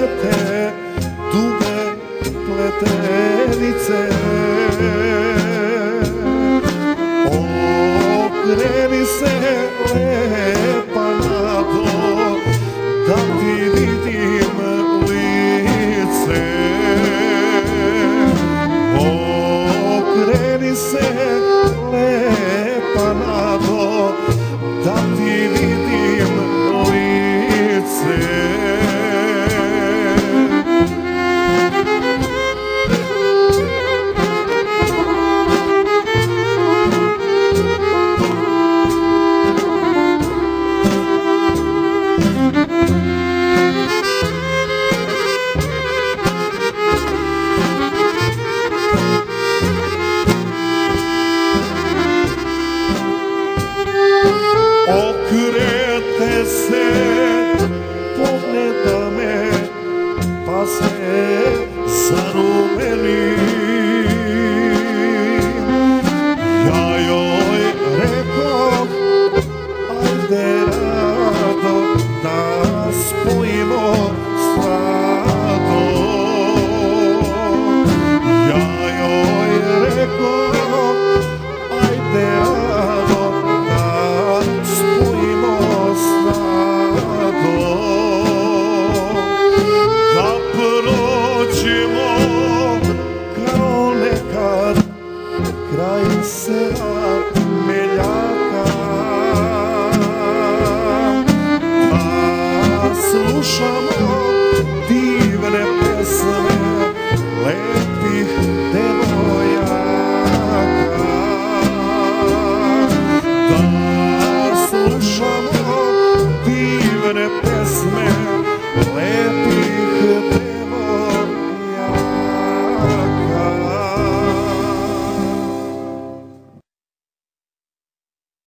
plete, dube pletenice. Okreni se lepa na to, da ti vidim lice. Okreni se lepa Pozneta me, pa se zarumeni मुझसे आप मिला Слушам